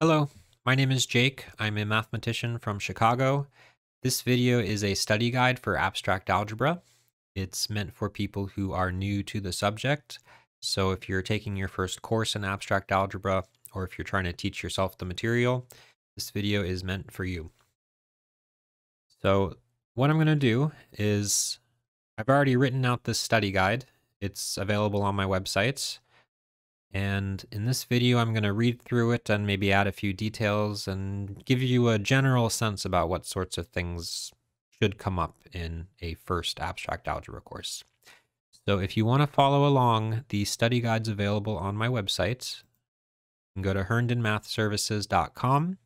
Hello, my name is Jake. I'm a mathematician from Chicago. This video is a study guide for abstract algebra. It's meant for people who are new to the subject. So if you're taking your first course in abstract algebra, or if you're trying to teach yourself the material, this video is meant for you. So what I'm going to do is I've already written out this study guide. It's available on my website. And in this video, I'm going to read through it and maybe add a few details and give you a general sense about what sorts of things should come up in a first abstract algebra course. So if you want to follow along, the study guide's available on my website. You can go to herndonmathservices.com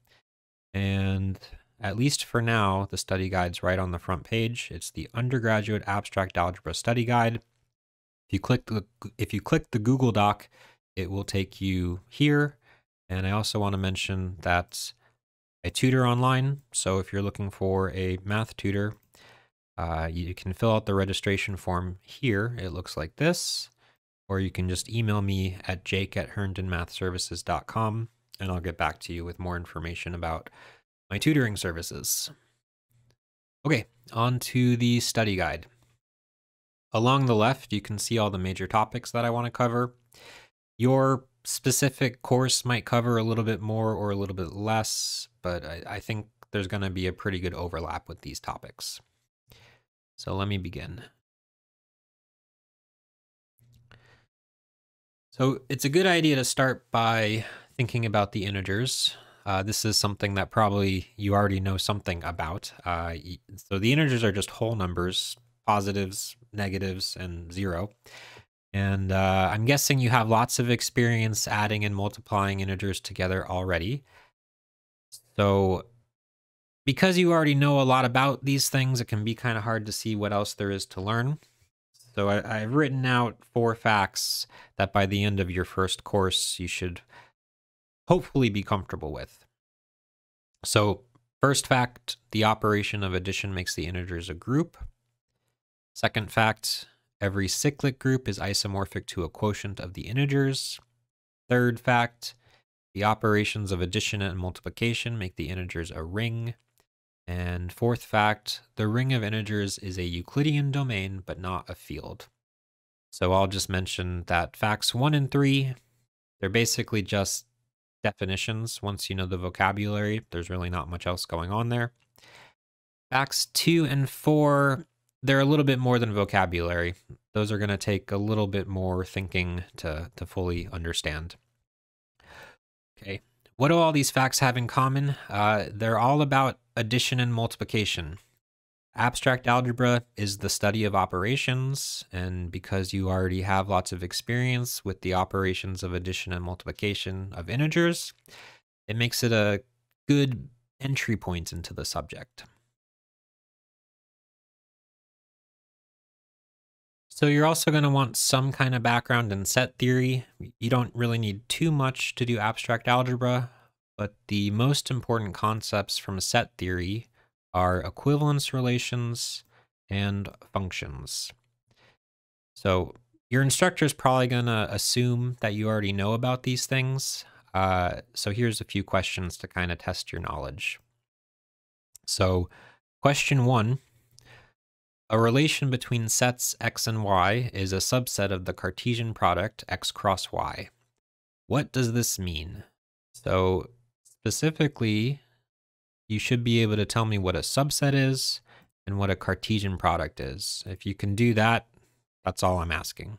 and at least for now, the study guide's right on the front page. It's the undergraduate abstract algebra study guide. If you click the, if you click the Google Doc, it will take you here. And I also want to mention that I tutor online. So if you're looking for a math tutor, uh, you can fill out the registration form here. It looks like this. Or you can just email me at jake at herndonmathservices.com and I'll get back to you with more information about my tutoring services. Okay, on to the study guide. Along the left, you can see all the major topics that I want to cover. Your specific course might cover a little bit more or a little bit less, but I, I think there's going to be a pretty good overlap with these topics. So let me begin. So it's a good idea to start by thinking about the integers. Uh, this is something that probably you already know something about. Uh, so the integers are just whole numbers, positives, negatives, and zero. And uh, I'm guessing you have lots of experience adding and multiplying integers together already. So because you already know a lot about these things, it can be kind of hard to see what else there is to learn. So I, have written out four facts that by the end of your first course, you should hopefully be comfortable with. So first fact, the operation of addition makes the integers a group. Second fact, Every cyclic group is isomorphic to a quotient of the integers. Third fact, the operations of addition and multiplication make the integers a ring. And fourth fact, the ring of integers is a Euclidean domain, but not a field. So I'll just mention that facts one and three, they're basically just definitions. Once you know the vocabulary, there's really not much else going on there. Facts two and four, they're a little bit more than vocabulary. Those are going to take a little bit more thinking to, to fully understand. Okay, what do all these facts have in common? Uh, they're all about addition and multiplication. Abstract algebra is the study of operations, and because you already have lots of experience with the operations of addition and multiplication of integers, it makes it a good entry point into the subject. So you're also going to want some kind of background in set theory. You don't really need too much to do abstract algebra, but the most important concepts from set theory are equivalence relations and functions. So your instructor is probably going to assume that you already know about these things. Uh, so here's a few questions to kind of test your knowledge. So question one a relation between sets x and y is a subset of the Cartesian product x cross y. What does this mean? So specifically, you should be able to tell me what a subset is and what a Cartesian product is. If you can do that, that's all I'm asking.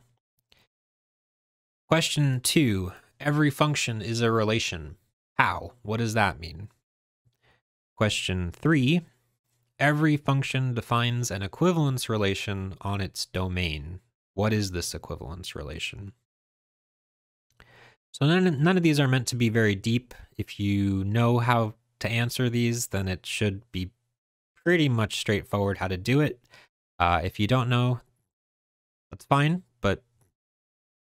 Question two, every function is a relation. How? What does that mean? Question three, Every function defines an equivalence relation on its domain. What is this equivalence relation? So none, none of these are meant to be very deep. If you know how to answer these, then it should be pretty much straightforward how to do it. Uh, if you don't know, that's fine, but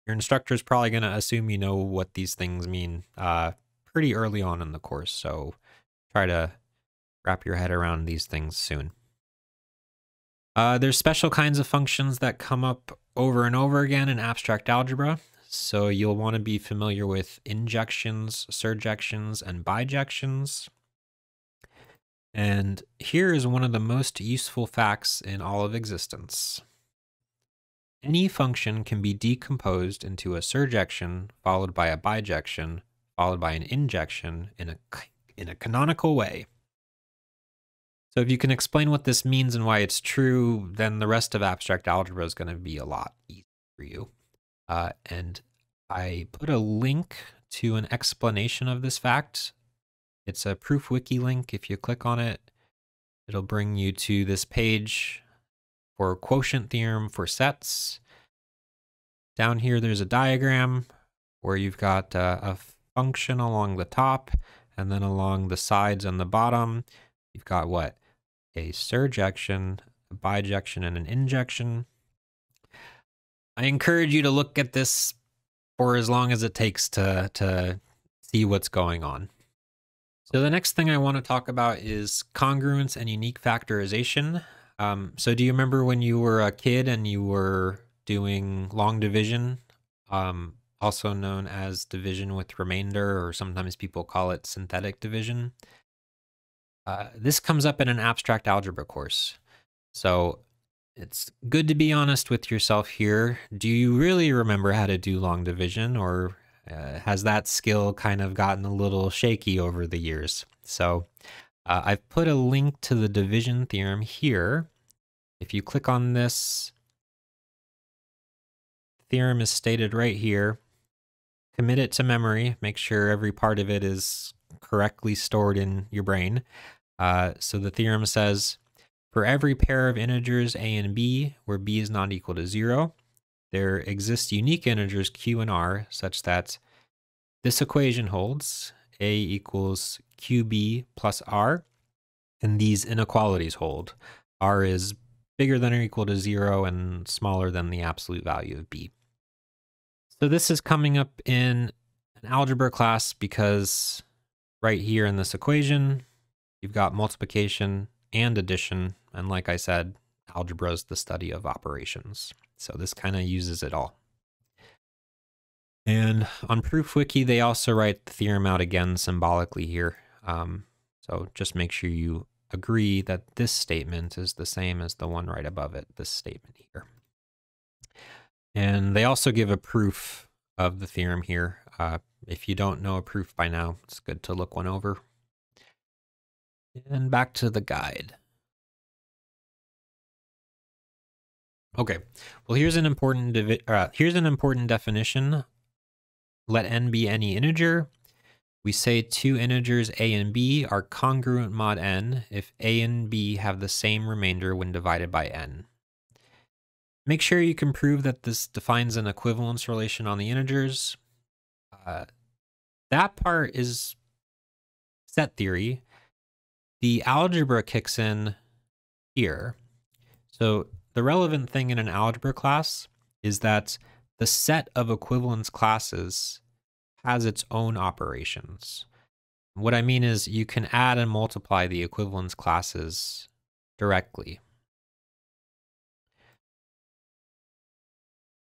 your instructor is probably going to assume you know what these things mean uh, pretty early on in the course. So try to wrap your head around these things soon. Uh, there's special kinds of functions that come up over and over again in abstract algebra. So you'll want to be familiar with injections, surjections, and bijections. And here is one of the most useful facts in all of existence. Any function can be decomposed into a surjection followed by a bijection followed by an injection in a, in a canonical way. So if you can explain what this means and why it's true, then the rest of abstract algebra is going to be a lot easier for you. Uh, and I put a link to an explanation of this fact. It's a proof wiki link. If you click on it, it'll bring you to this page for quotient theorem for sets. Down here, there's a diagram where you've got uh, a function along the top and then along the sides and the bottom, you've got what? A surjection, a bijection, and an injection. I encourage you to look at this for as long as it takes to, to see what's going on. So the next thing I want to talk about is congruence and unique factorization. Um, so do you remember when you were a kid and you were doing long division? Um, also known as division with remainder, or sometimes people call it synthetic division. Uh, this comes up in an abstract algebra course. So it's good to be honest with yourself here. Do you really remember how to do long division, or uh, has that skill kind of gotten a little shaky over the years? So uh, I've put a link to the division theorem here. If you click on this, theorem is stated right here commit it to memory, make sure every part of it is correctly stored in your brain. Uh, so the theorem says for every pair of integers a and b where b is not equal to 0, there exist unique integers q and r such that this equation holds a equals qb plus r, and these inequalities hold. r is bigger than or equal to 0 and smaller than the absolute value of b. So this is coming up in an algebra class because right here in this equation, you've got multiplication and addition. And like I said, algebra is the study of operations. So this kind of uses it all. And on ProofWiki, they also write the theorem out again symbolically here. Um, so just make sure you agree that this statement is the same as the one right above it, this statement here. And they also give a proof of the theorem here. Uh, if you don't know a proof by now, it's good to look one over. And back to the guide. Okay, well here's an important uh, here's an important definition. Let n be any integer. We say two integers a and b are congruent mod n if a and b have the same remainder when divided by n. Make sure you can prove that this defines an equivalence relation on the integers. Uh, that part is set theory. The algebra kicks in here. So the relevant thing in an algebra class is that the set of equivalence classes has its own operations. What I mean is you can add and multiply the equivalence classes directly.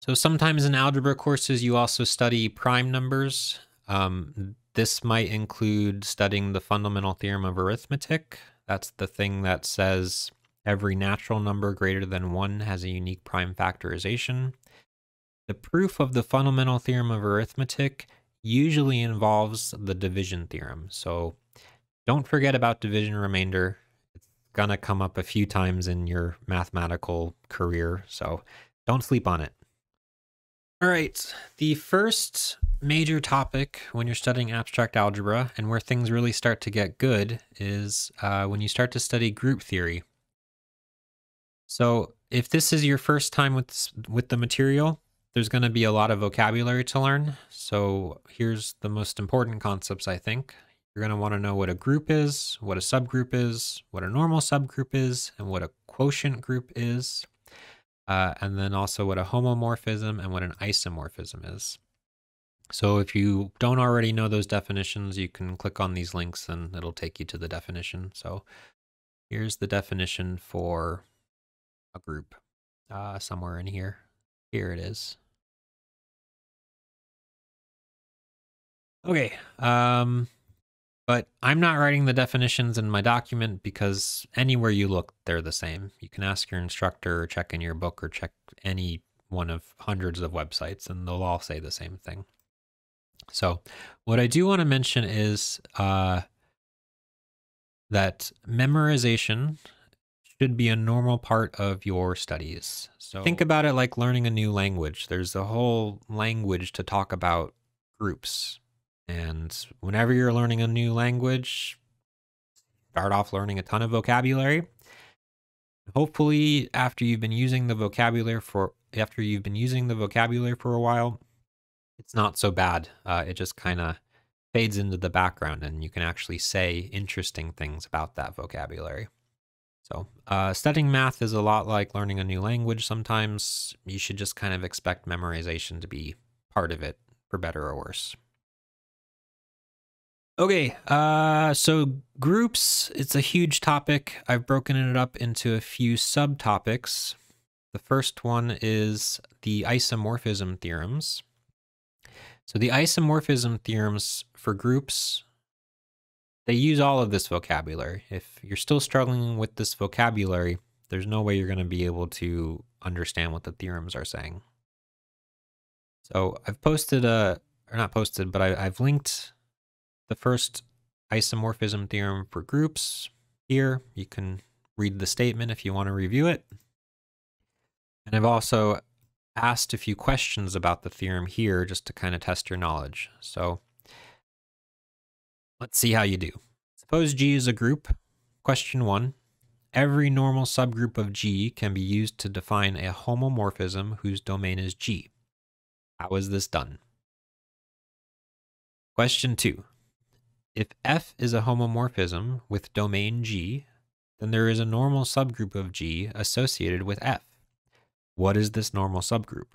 So sometimes in algebra courses, you also study prime numbers. Um, this might include studying the fundamental theorem of arithmetic. That's the thing that says every natural number greater than one has a unique prime factorization. The proof of the fundamental theorem of arithmetic usually involves the division theorem. So don't forget about division remainder. It's gonna come up a few times in your mathematical career, so don't sleep on it. All right, the first major topic when you're studying abstract algebra and where things really start to get good is uh, when you start to study group theory. So if this is your first time with, with the material, there's going to be a lot of vocabulary to learn. So here's the most important concepts, I think. You're going to want to know what a group is, what a subgroup is, what a normal subgroup is, and what a quotient group is uh, and then also what a homomorphism and what an isomorphism is. So if you don't already know those definitions, you can click on these links and it'll take you to the definition. So here's the definition for a group uh, somewhere in here. Here it is. Okay, um, but I'm not writing the definitions in my document because anywhere you look, they're the same. You can ask your instructor or check in your book or check any one of hundreds of websites and they'll all say the same thing. So what I do want to mention is uh, that memorization should be a normal part of your studies. So think about it like learning a new language. There's a whole language to talk about groups. And whenever you're learning a new language, start off learning a ton of vocabulary. Hopefully, after you've been using the vocabulary for after you've been using the vocabulary for a while, it's not so bad. Uh, it just kind of fades into the background, and you can actually say interesting things about that vocabulary. So, uh, studying math is a lot like learning a new language. Sometimes you should just kind of expect memorization to be part of it, for better or worse. Okay, uh, so groups, it's a huge topic. I've broken it up into a few subtopics. The first one is the isomorphism theorems. So the isomorphism theorems for groups they use all of this vocabulary. If you're still struggling with this vocabulary, there's no way you're going to be able to understand what the theorems are saying. So I've posted a, or not posted, but I, I've linked the first isomorphism theorem for groups here. You can read the statement if you want to review it. And I've also asked a few questions about the theorem here just to kind of test your knowledge. So Let's see how you do. Suppose G is a group. Question one. Every normal subgroup of G can be used to define a homomorphism whose domain is G. How is this done? Question two. If F is a homomorphism with domain G, then there is a normal subgroup of G associated with F. What is this normal subgroup?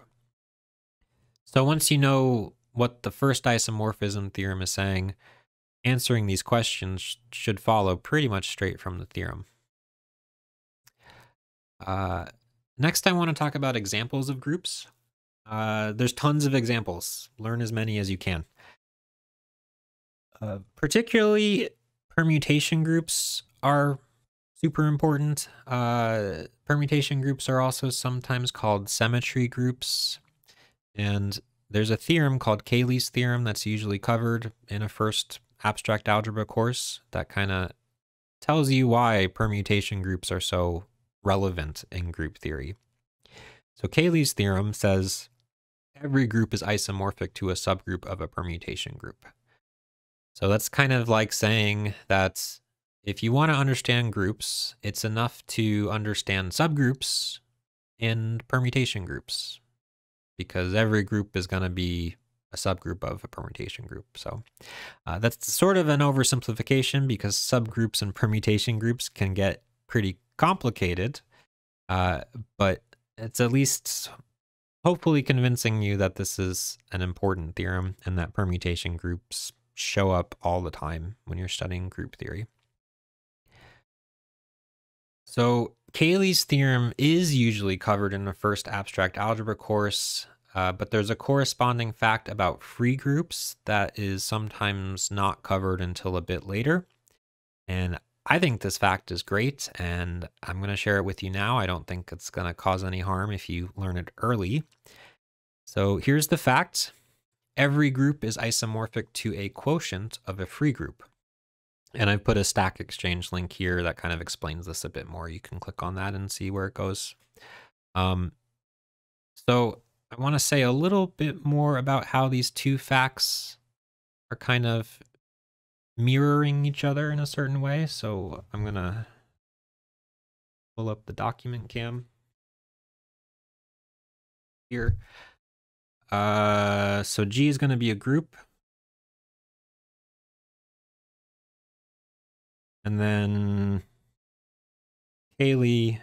So once you know what the first isomorphism theorem is saying, answering these questions should follow pretty much straight from the theorem. Uh, next, I want to talk about examples of groups. Uh, there's tons of examples. Learn as many as you can. Uh, particularly, permutation groups are super important. Uh, permutation groups are also sometimes called symmetry groups. And there's a theorem called Cayley's theorem that's usually covered in a first abstract algebra course that kind of tells you why permutation groups are so relevant in group theory. So Cayley's theorem says every group is isomorphic to a subgroup of a permutation group. So that's kind of like saying that if you want to understand groups, it's enough to understand subgroups and permutation groups because every group is going to be a subgroup of a permutation group. So uh, that's sort of an oversimplification because subgroups and permutation groups can get pretty complicated, uh, but it's at least hopefully convincing you that this is an important theorem and that permutation groups show up all the time when you're studying group theory. So Cayley's theorem is usually covered in the first abstract algebra course. Uh, but there's a corresponding fact about free groups that is sometimes not covered until a bit later. And I think this fact is great, and I'm going to share it with you now. I don't think it's going to cause any harm if you learn it early. So here's the fact. Every group is isomorphic to a quotient of a free group. And I've put a Stack Exchange link here that kind of explains this a bit more. You can click on that and see where it goes. Um, so I want to say a little bit more about how these two facts are kind of mirroring each other in a certain way. So I'm going to pull up the document cam here. Uh, so G is going to be a group. And then Cayley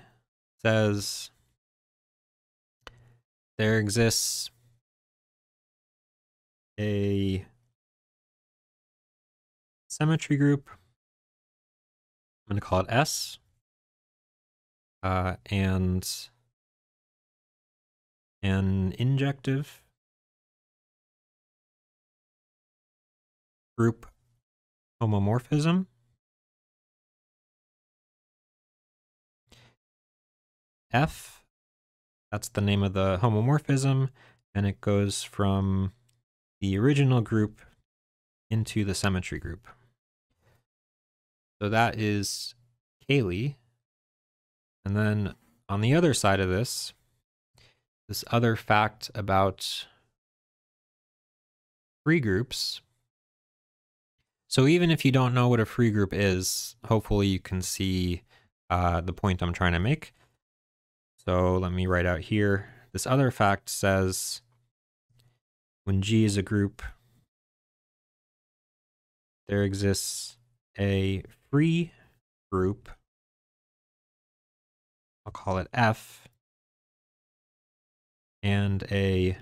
says there exists a symmetry group. I'm going to call it S. Uh, and an injective group homomorphism. F, that's the name of the homomorphism, and it goes from the original group into the symmetry group. So that is Cayley. And then on the other side of this, this other fact about free groups. So even if you don't know what a free group is, hopefully you can see uh, the point I'm trying to make. So let me write out here. This other fact says when G is a group, there exists a free group. I'll call it F and a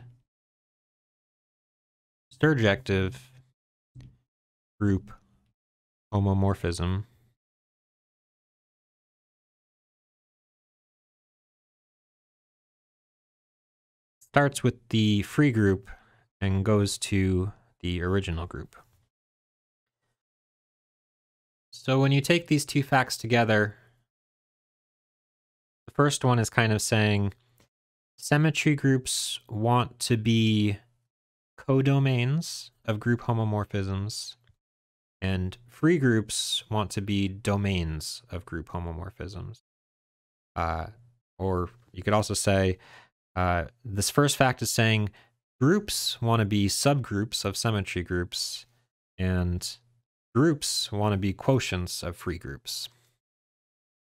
surjective group homomorphism. Starts with the free group and goes to the original group. So when you take these two facts together, the first one is kind of saying Symmetry groups want to be codomains of group homomorphisms, and free groups want to be domains of group homomorphisms. Uh, or you could also say uh, this first fact is saying groups want to be subgroups of symmetry groups, and groups want to be quotients of free groups.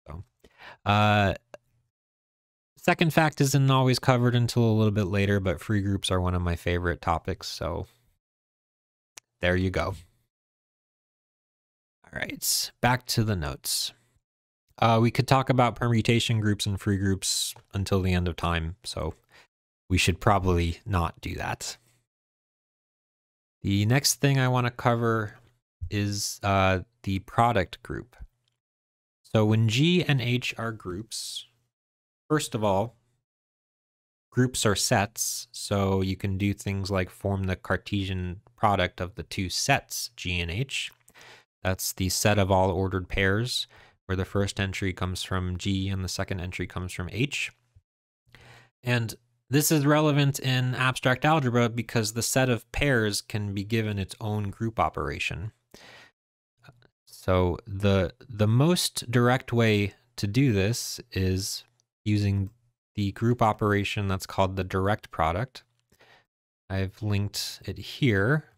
So, uh, Second fact isn't always covered until a little bit later, but free groups are one of my favorite topics, so there you go. All right, back to the notes. Uh, we could talk about permutation groups and free groups until the end of time, so we should probably not do that. The next thing I want to cover is uh, the product group. So when G and H are groups, First of all, groups are sets, so you can do things like form the Cartesian product of the two sets, G and H. That's the set of all ordered pairs, where the first entry comes from G and the second entry comes from H. And this is relevant in abstract algebra because the set of pairs can be given its own group operation. So the the most direct way to do this is using the group operation that's called the direct product. I've linked it here.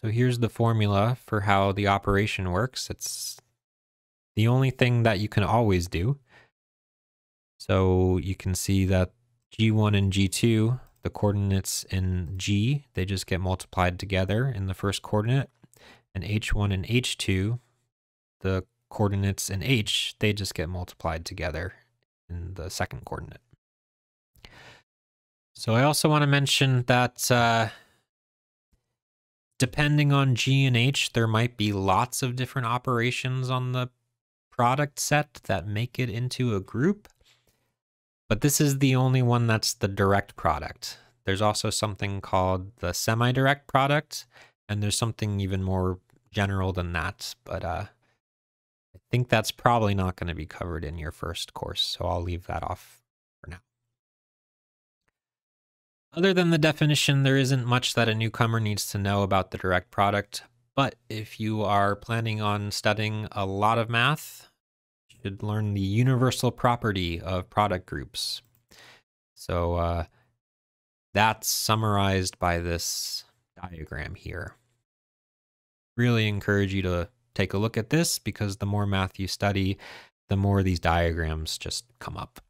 So here's the formula for how the operation works. It's the only thing that you can always do. So you can see that G1 and G2, the coordinates in G, they just get multiplied together in the first coordinate. And H1 and H2, the coordinates in H, they just get multiplied together in the second coordinate. So I also want to mention that uh, depending on G and H, there might be lots of different operations on the product set that make it into a group. But this is the only one that's the direct product. There's also something called the semi-direct product, and there's something even more general than that. But uh, I think that's probably not going to be covered in your first course, so I'll leave that off for now. Other than the definition, there isn't much that a newcomer needs to know about the direct product, but if you are planning on studying a lot of math, you should learn the universal property of product groups. So uh, that's summarized by this diagram here. Really encourage you to take a look at this because the more math you study, the more these diagrams just come up.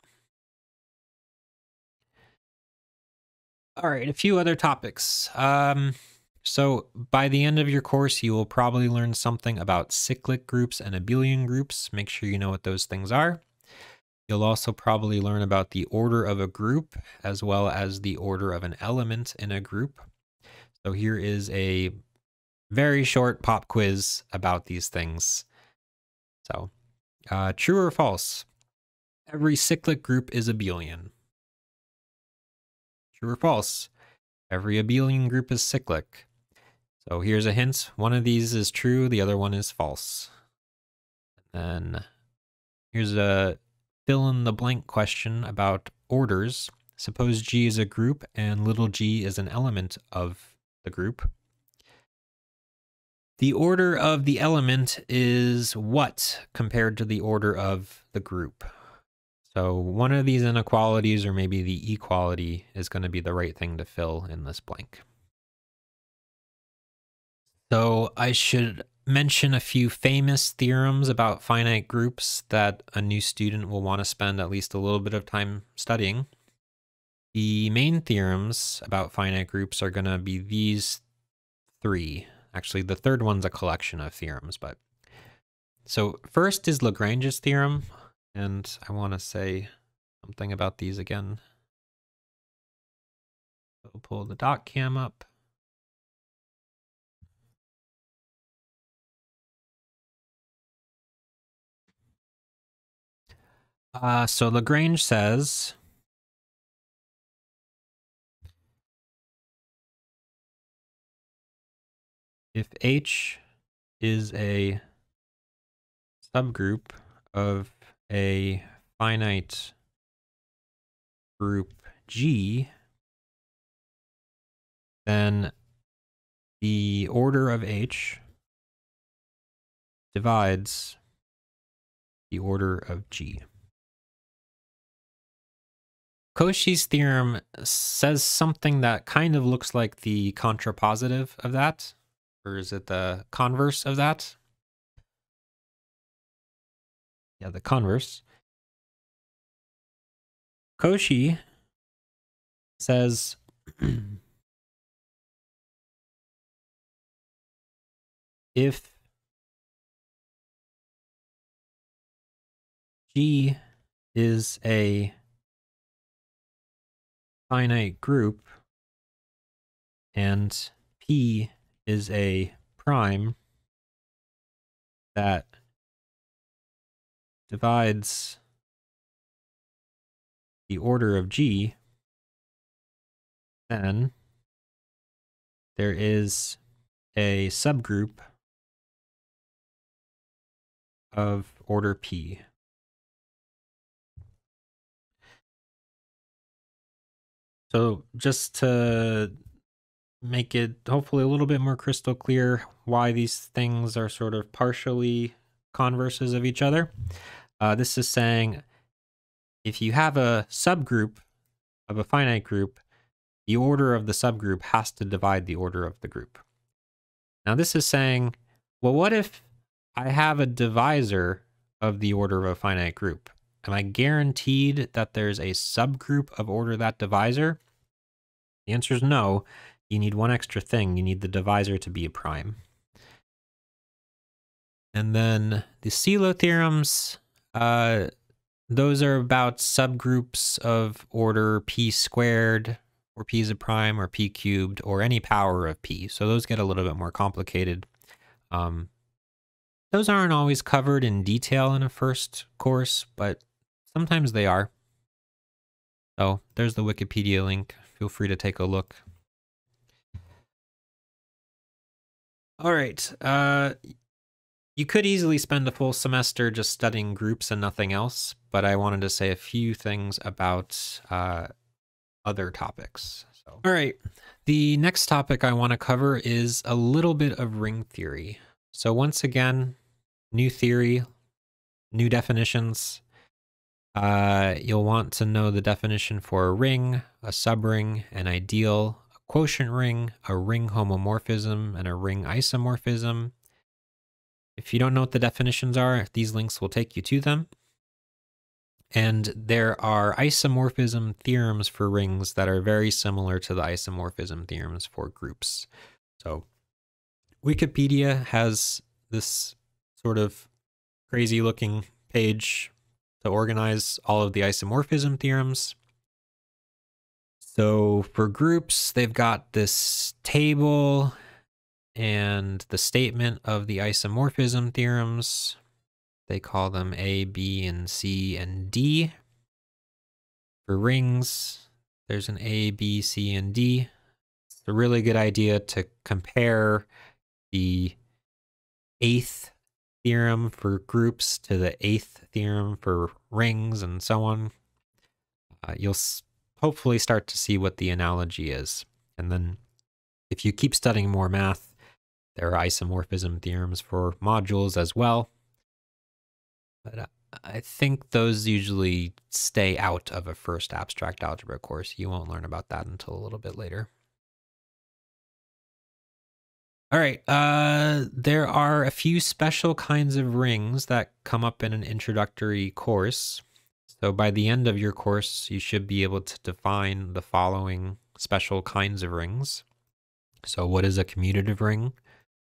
All right, a few other topics. Um, so by the end of your course, you will probably learn something about cyclic groups and abelian groups. Make sure you know what those things are. You'll also probably learn about the order of a group as well as the order of an element in a group. So here is a very short pop quiz about these things. So, uh, true or false? Every cyclic group is abelian. True or false? Every abelian group is cyclic. So here's a hint. One of these is true, the other one is false. And then here's a fill in the blank question about orders. Suppose G is a group and little g is an element of the group. The order of the element is what compared to the order of the group? So one of these inequalities or maybe the equality is going to be the right thing to fill in this blank. So I should mention a few famous theorems about finite groups that a new student will want to spend at least a little bit of time studying. The main theorems about finite groups are going to be these three. Actually, the third one's a collection of theorems, but so first is Lagrange's theorem, and I want to say something about these again. So we'll pull the dot cam up. Uh, so Lagrange says if H is a subgroup of a finite group G, then the order of H divides the order of G. Cauchy's theorem says something that kind of looks like the contrapositive of that or is it the converse of that? Yeah, the converse. Cauchy says if G is a finite group and P is a prime that divides the order of G, then there is a subgroup of order P. So just to make it hopefully a little bit more crystal clear why these things are sort of partially converses of each other. Uh, this is saying if you have a subgroup of a finite group, the order of the subgroup has to divide the order of the group. Now, this is saying, well, what if I have a divisor of the order of a finite group? Am I guaranteed that there's a subgroup of order that divisor? The answer is no you need one extra thing. You need the divisor to be a prime. And then the Sylow theorems, uh, those are about subgroups of order p squared, or p is a prime, or p cubed, or any power of p. So those get a little bit more complicated. Um, those aren't always covered in detail in a first course, but sometimes they are. So there's the Wikipedia link. Feel free to take a look. All right. Uh, you could easily spend a full semester just studying groups and nothing else, but I wanted to say a few things about uh, other topics. So, all right. The next topic I want to cover is a little bit of ring theory. So, once again, new theory, new definitions. Uh, you'll want to know the definition for a ring, a subring, an ideal, a quotient ring, a ring homomorphism, and a ring isomorphism. If you don't know what the definitions are, these links will take you to them. And there are isomorphism theorems for rings that are very similar to the isomorphism theorems for groups. So Wikipedia has this sort of crazy looking page to organize all of the isomorphism theorems. So for groups, they've got this table and the statement of the isomorphism theorems. They call them A, B, and C, and D. For rings, there's an A, B, C, and D. It's a really good idea to compare the eighth theorem for groups to the eighth theorem for rings and so on. Uh, you'll hopefully start to see what the analogy is. And then if you keep studying more math, there are isomorphism theorems for modules as well. But uh, I think those usually stay out of a first abstract algebra course. You won't learn about that until a little bit later. All right, uh, there are a few special kinds of rings that come up in an introductory course. So by the end of your course, you should be able to define the following special kinds of rings. So what is a commutative ring?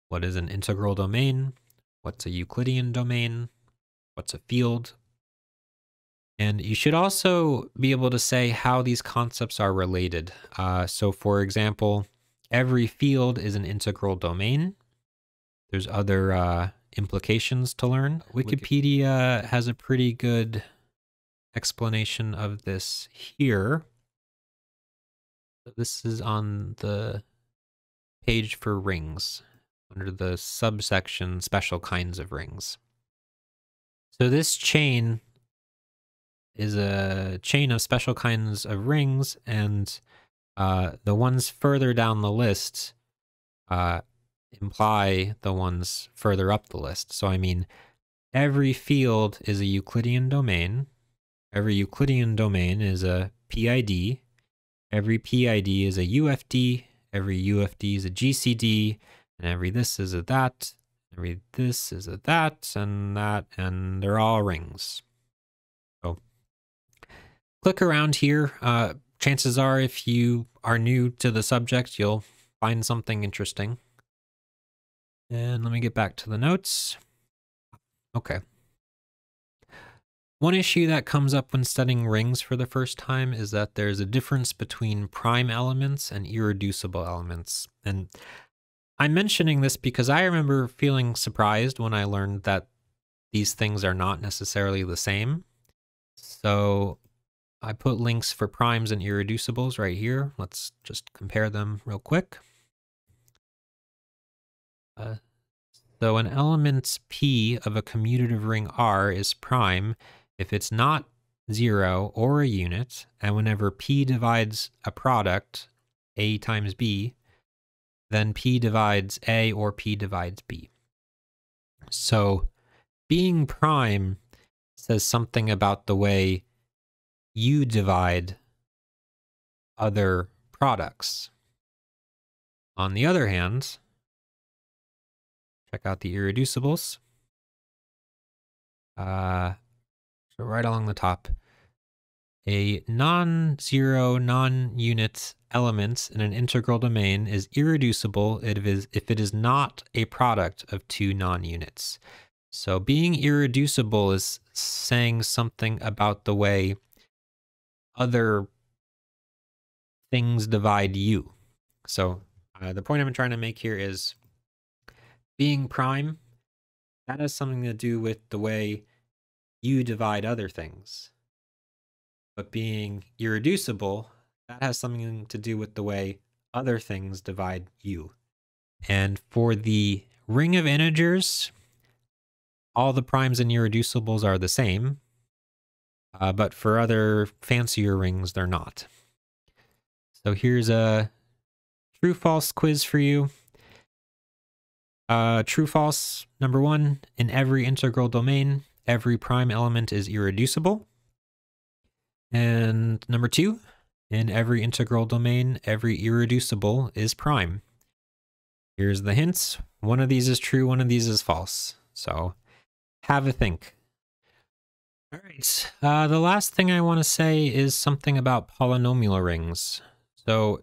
What is an integral domain? What's a Euclidean domain? What's a field? And you should also be able to say how these concepts are related. Uh, so for example, every field is an integral domain. There's other uh, implications to learn. Wikipedia has a pretty good explanation of this here. This is on the page for rings under the subsection special kinds of rings. So this chain is a chain of special kinds of rings and uh, the ones further down the list uh, imply the ones further up the list. So I mean, every field is a Euclidean domain. Every Euclidean domain is a PID. Every PID is a UFD. Every UFD is a GCD. And every this is a that. Every this is a that and that. And they're all rings. So click around here. Uh, chances are if you are new to the subject, you'll find something interesting. And let me get back to the notes. Okay. One issue that comes up when studying rings for the first time is that there's a difference between prime elements and irreducible elements. And I'm mentioning this because I remember feeling surprised when I learned that these things are not necessarily the same. So I put links for primes and irreducibles right here. Let's just compare them real quick. Uh, so an element P of a commutative ring R is prime if it's not zero or a unit, and whenever P divides a product, A times B, then P divides A or P divides B. So being prime says something about the way you divide other products. On the other hand, check out the irreducibles. Uh, so right along the top, a non-zero, non-unit element in an integral domain is irreducible if it is, not a product of two non-units. So being irreducible is saying something about the way other things divide you. So uh, the point I'm trying to make here is being prime, that has something to do with the way you divide other things. But being irreducible, that has something to do with the way other things divide you. And for the ring of integers, all the primes and irreducibles are the same. Uh, but for other fancier rings, they're not. So here's a true false quiz for you. Uh, true false, number one, in every integral domain, every prime element is irreducible. And number two, in every integral domain, every irreducible is prime. Here's the hints. One of these is true, one of these is false. So have a think. All right. Uh, the last thing I want to say is something about polynomial rings. So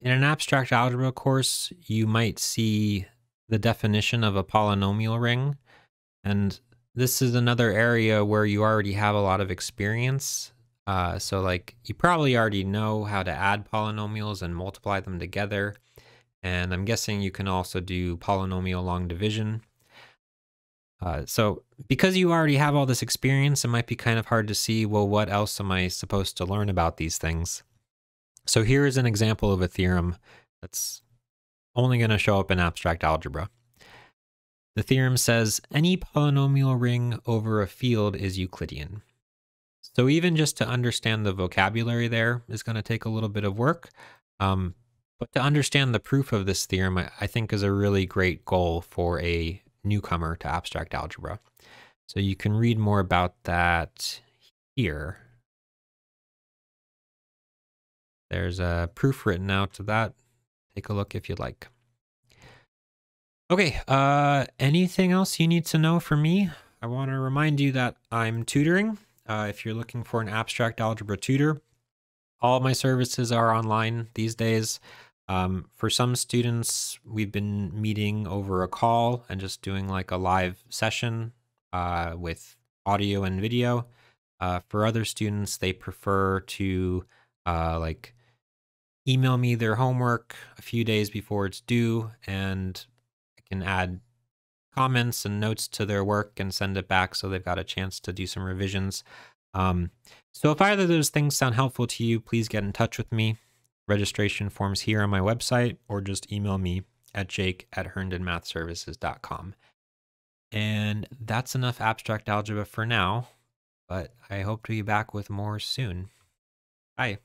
in an abstract algebra course, you might see the definition of a polynomial ring. And this is another area where you already have a lot of experience. Uh, so like you probably already know how to add polynomials and multiply them together. And I'm guessing you can also do polynomial long division. Uh, so because you already have all this experience, it might be kind of hard to see, well, what else am I supposed to learn about these things? So here is an example of a theorem That's only going to show up in abstract algebra. The theorem says any polynomial ring over a field is Euclidean. So even just to understand the vocabulary there is going to take a little bit of work. Um, but to understand the proof of this theorem, I, I think is a really great goal for a newcomer to abstract algebra. So you can read more about that here. There's a proof written out to that. Take a look if you'd like. Okay, uh, anything else you need to know from me? I want to remind you that I'm tutoring. Uh, if you're looking for an abstract algebra tutor, all my services are online these days. Um, for some students, we've been meeting over a call and just doing like a live session uh, with audio and video. Uh, for other students, they prefer to uh, like email me their homework a few days before it's due and I can add comments and notes to their work and send it back so they've got a chance to do some revisions. Um, so if either of those things sound helpful to you, please get in touch with me. Registration forms here on my website or just email me at jake at herndonmathservices.com. And that's enough abstract algebra for now, but I hope to be back with more soon. Bye.